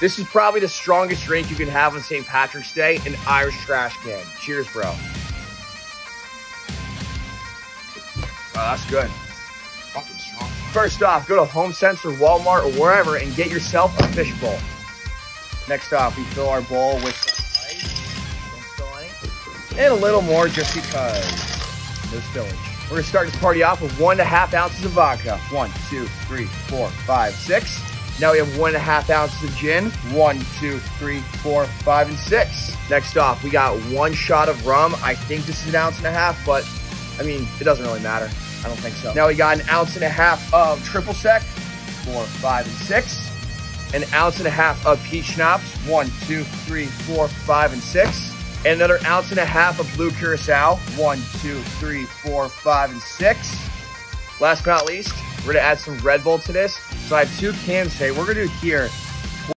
This is probably the strongest drink you can have on St. Patrick's Day, an Irish trash can. Cheers, bro. Oh, that's good. Fucking strong. First off, go to HomeSense or Walmart or wherever and get yourself a fish bowl. Next off, we fill our bowl with some ice. Don't spill any. And a little more just because. No spillage. We're gonna start this party off with one and a half ounces of vodka. One, two, three, four, five, six. Now we have one and a half ounces of gin. One, two, three, four, five, and six. Next off, we got one shot of rum. I think this is an ounce and a half, but I mean, it doesn't really matter. I don't think so. Now we got an ounce and a half of triple sec, four, five, and six. An ounce and a half of peach schnapps, one, two, three, four, five, and six. And another ounce and a half of blue curacao, one, two, three, four, five, and six. Last but not least, we're gonna add some Red Bull to this. So I have two cans today. We're gonna do here